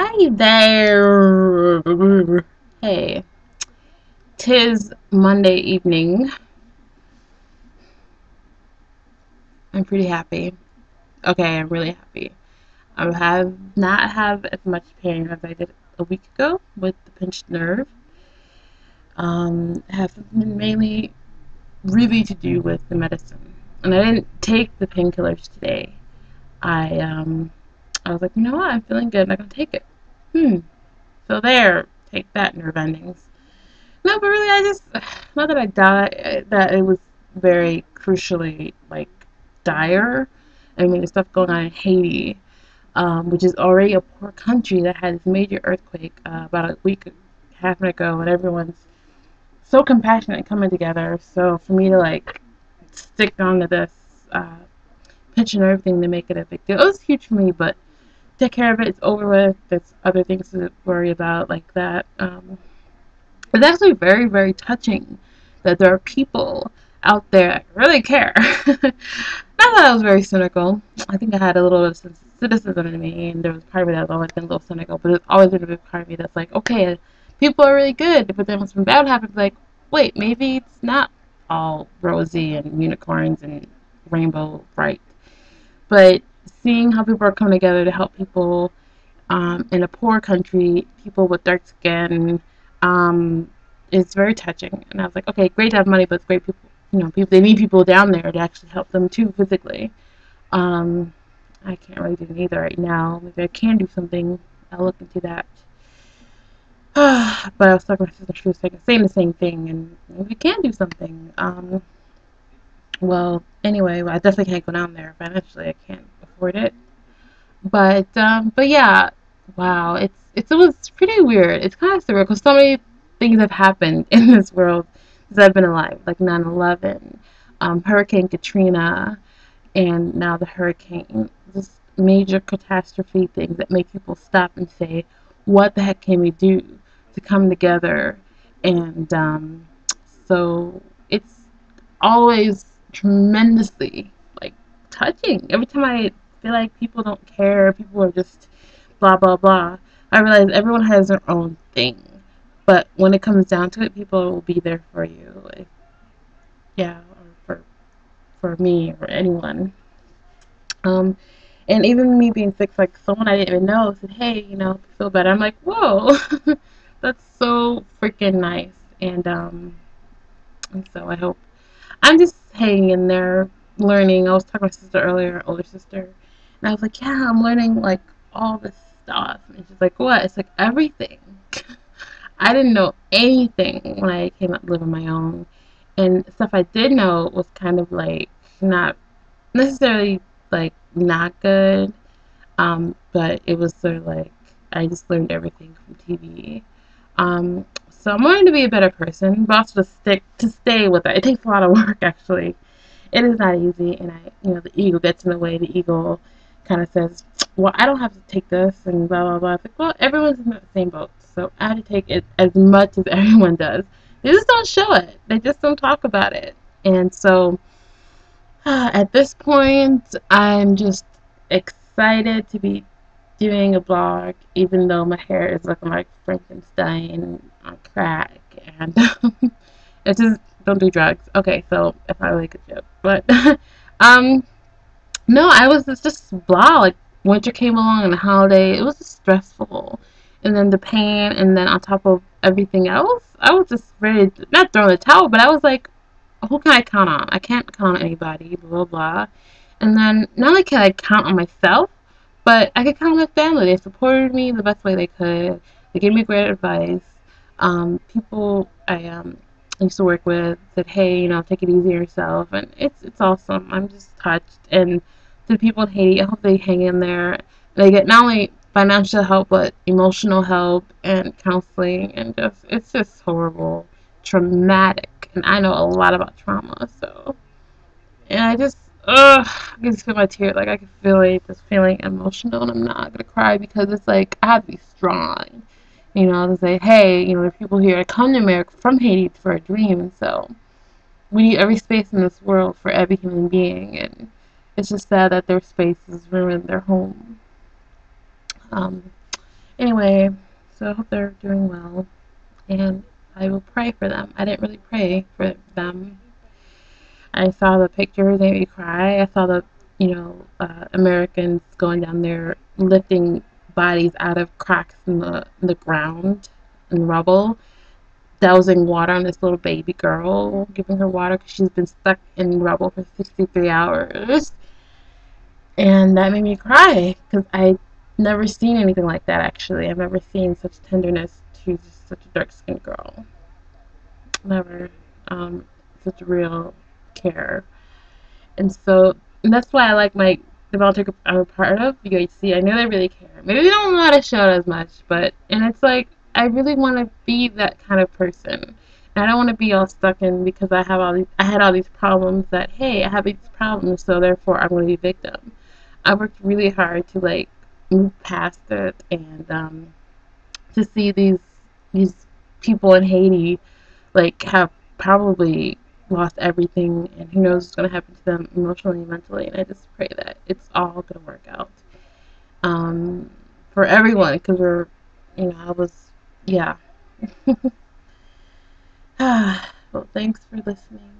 Hi there. Hey. Tis Monday evening. I'm pretty happy. Okay, I'm really happy. I have not have as much pain as I did a week ago with the pinched nerve. Um, have been mainly really to do with the medicine. And I didn't take the painkillers today. I um I was like, you know what, I'm feeling good, I'm gonna take it. Hmm. So there, take that nerve endings. No, but really I just not that I died that it was very crucially like dire. I mean the stuff going on in Haiti, um, which is already a poor country that had this major earthquake uh, about a week half ago and everyone's so compassionate coming together. So for me to like stick on to this uh, pitch and everything to make it a big deal, it was huge for me. But take care of it. It's over with. There's other things to worry about like that. Um, it's actually very very touching that there are people out there that really care. I thought I was very cynical. I think I had a little bit of cynicism in me, and there was part of me that was always been a little cynical, but there's always been a big part of me that's like, okay, people are really good, but then when something bad happens, like, wait, maybe it's not all rosy and unicorns and Rainbow Brite. But seeing how people are coming together to help people um, in a poor country, people with dark skin, um, is very touching. And I was like, okay, great to have money, but it's great people, you know, people they need people down there to actually help them too physically. Um, I can't really do neither right now. Maybe I can do something. I'll look into that. but I was talking to my sister, she was saying the same thing, and we can do something. Um, well, anyway, I definitely can't go down there financially. I can't afford it. But um, but yeah, wow, it's, it's it was pretty weird. It's kind of surreal because so many things have happened in this world since I've been alive, like 9/11, um, Hurricane Katrina, and now the hurricane. Just major catastrophe things that make people stop and say, "What the heck can we do?" to come together. And um, so it's always tremendously like touching. Every time I feel like people don't care, people are just blah blah blah. I realize everyone has their own thing, but when it comes down to it, people will be there for you. Like, yeah, or for for me or anyone. Um, and even me being sick, like someone I didn't even know said, "Hey, you know, feel better." I'm like, "Whoa." that's so freaking nice. And um, and so I hope I'm just hanging in there, learning. I was talking to my sister earlier, older sister, and I was like, yeah, I'm learning like all this stuff. And she's like, what? It's like everything. I didn't know anything when I came up living my own, and stuff I did know was kind of like not necessarily like not good, um, but it was sort of like I just learned everything from TV. Um, so I'm learning to be a better person, but also to stick to stay with it. It takes a lot of work actually. It is not easy, and I, you know, the ego gets in the way. The ego kind of says, "Well, I don't have to take this," and blah blah blah. Like, well, everyone's in the same boat, so I have to take it as much as everyone does. They just don't show it. They just don't talk about it, and so uh, at this point, I'm just excited to be doing a blog, even though my hair is looking like Frankenstein on crack, and it's just don't do drugs. Okay, so if I really could joke, but um, no, I was just blah. Like winter came along and the holiday, it was stressful, and then the pain, and then on top of everything else, I was just ready not throwing the towel, but I was like, who can I count on? I can't count on anybody. Blah blah. blah. And then not only can I count on myself, but I could count on my family. They supported me the best way they could. They gave me great advice. Um, people I um, used to work with said, "Hey, you know, take it easy yourself," and it's it's awesome. I'm just touched. And the people in Haiti, I hope they hang in there. They get not only financial help but emotional help and counseling, and just it's just horrible, traumatic. And I know a lot about trauma, so and I just ugh, I can just feel my tears. Like I can feel it, just feeling emotional, and I'm not gonna cry because it's like I have to be strong, you know, to say, hey, you know, there are people here come to America from Haiti for a dream, so we need every space in this world for every human being, and it's just sad that their space is ruined, their home. Um, Anyway, so I hope they're doing well, and I will pray for them. I didn't really pray for them. I saw the pictures, they made me cry. I saw the, you know, uh, Americans going down there lifting bodies out of cracks in the in the ground and rubble, dousing water on this little baby girl, giving her water because she's been stuck in rubble for 63 hours. And that made me cry because I never seen anything like that actually. I've never seen such tenderness to such a dark skinned girl. Never. Um, such real care. And so and that's why I like my the volunteer I'm a part of, UHC. I know they really care. Maybe they don't how to show it as much, but and it's like I really want to be that kind of person. And I don't want to be all stuck in because I have all these I had all these problems that hey, I have these problems, so therefore I'm going to be a victim. I worked really hard to like move past it and um, to see these these people in Haiti like have probably lost everything and who knows what's going to happen to them emotionally and mentally and I just pray that it's all going to work out um, for everyone because we're you know I was yeah. Well thanks for listening